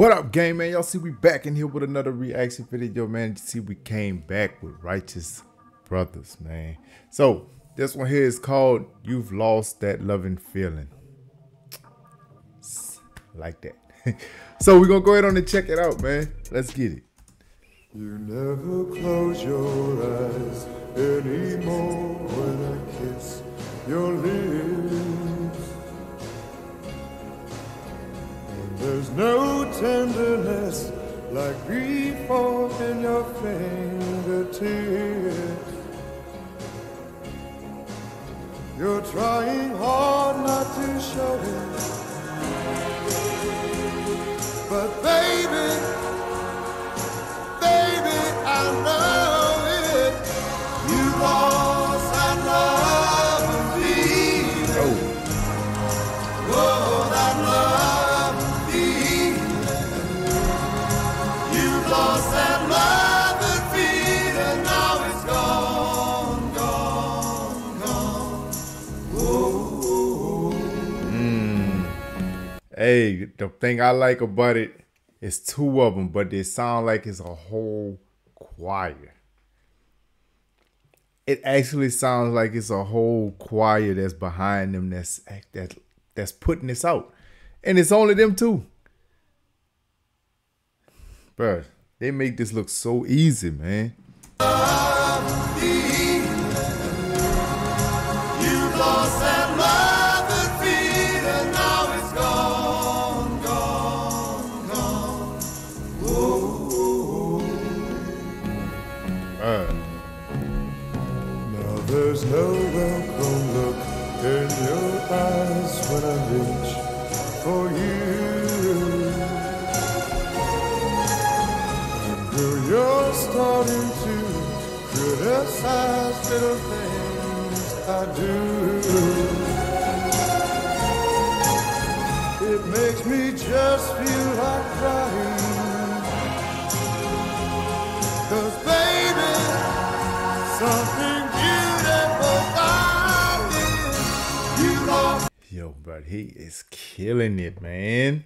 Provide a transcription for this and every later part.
What up, gang man? Y'all see we back in here with another reaction video, man. You see we came back with Righteous Brothers, man. So this one here is called You've Lost That Loving Feeling. Like that. so we're gonna go ahead on and check it out, man. Let's get it. You never close your eyes anymore like before in your fingertips. You're trying hard not to show it. But baby, hey, the thing I like about it is two of them, but they sound like it's a whole choir. It actually sounds like it's a whole choir that's behind them that's that that's putting this out. And it's only them two. Bruh, they make this look so easy, man. When I reach for you. And girl, you're starting to criticize little things I do. It makes me just feel like crying. But he is killing it, man.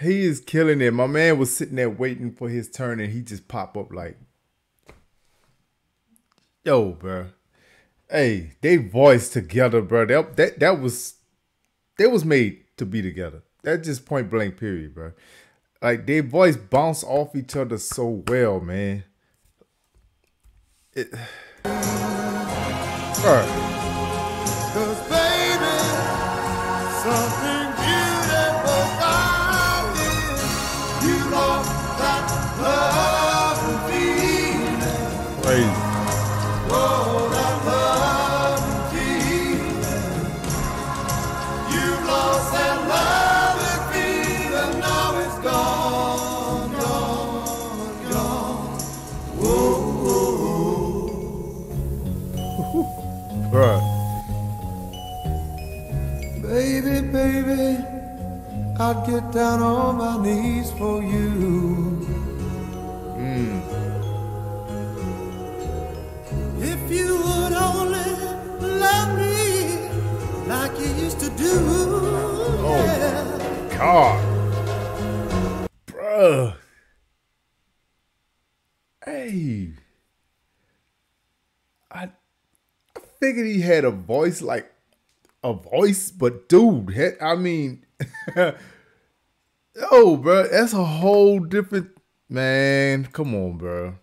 He is killing it. My man was sitting there waiting for his turn, and he just pop up like, "Yo, bro, hey, they voiced together, bro. That that that was, they was made to be together. That just point blank, period, bro. Like they voice bounce off each other so well, man. It, bro. I'd get down on my knees for you. Hmm. If you would only love me like you used to do. Oh, yeah. God. Bruh. Hey. I I figured he had a voice like a voice, but dude, he- I mean, oh, bro, that's a whole different man. Come on, bro.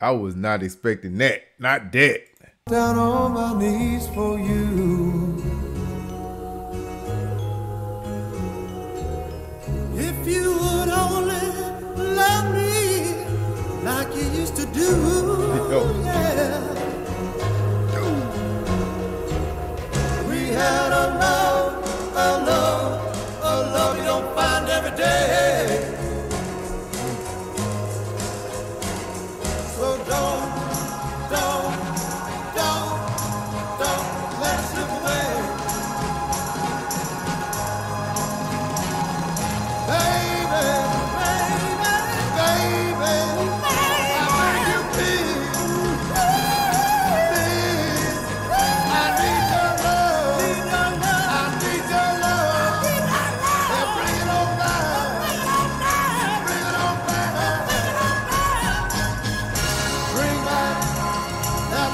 I was not expecting that. Not that. Down on my knees for you.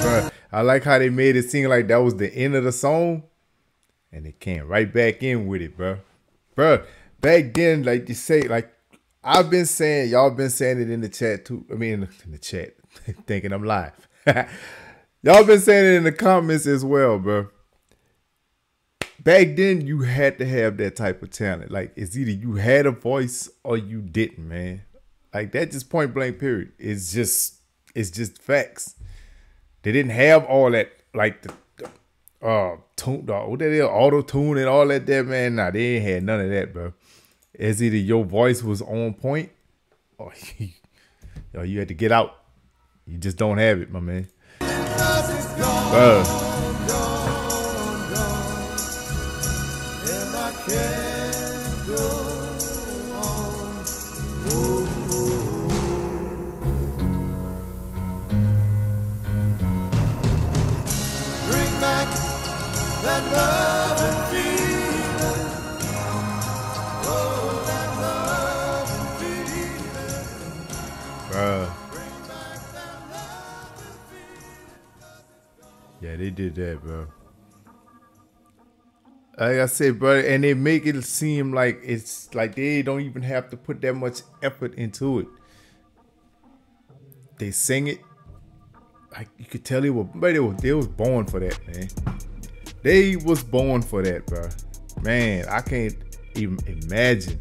Bruh, I like how they made it seem like that was the end of the song, and they came right back in with it, bro. Bro, back then, like you say, like I've been saying, y'all been saying it in the chat too. I mean, in the chat, thinking I'm live. y'all been saying it in the comments as well, bro. Back then, you had to have that type of talent. Like it's either you had a voice or you didn't, man. Like that, just point blank. Period. It's just, it's just facts. They didn't have all that, like the, uh tune, the, what that is, auto tune and all that. There, man. Nah, they ain't had none of that, bro. It's either your voice was on point, or you, or you had to get out. You just don't have it, my man. Uh, back that love and. Oh, that love and bruh. Yeah, they did that, bro. Like I said, bro, and they make it seem like it's like they don't even have to put that much effort into it. They sing it, like you could tell they were, they was they was born for that, man. They was born for that, bro. Man, I can't even imagine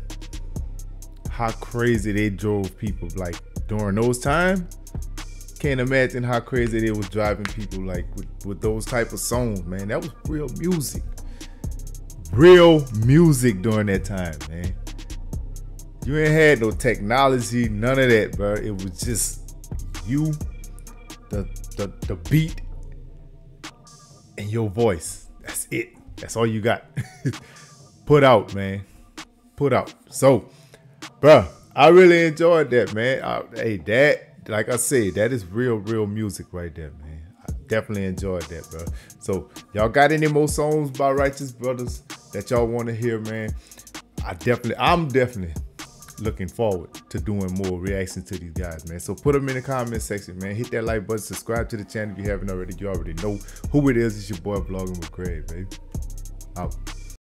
how crazy they drove people like during those times. Can't imagine how crazy they was driving people like with, with those type of songs, man. That was real music. Real music during that time, man. You ain't had no technology, none of that, bro. It was just you, the the the beat, and your voice. That's it. That's all you got. Put out, man. Put out. So, bruh, I really enjoyed that, man. I, hey, that, like I said, that is real, real music right there, man. I definitely enjoyed that, bro. So, y'all got any more songs by Righteous Brothers that y'all want to hear, man? I definitely, I'm definitely looking forward to doing more reactions to these guys, man. So put them in the comment section, man. Hit that like button, subscribe to the channel if you haven't already. You already know who it is. It's your boy Vlogging with Greg, baby. Out.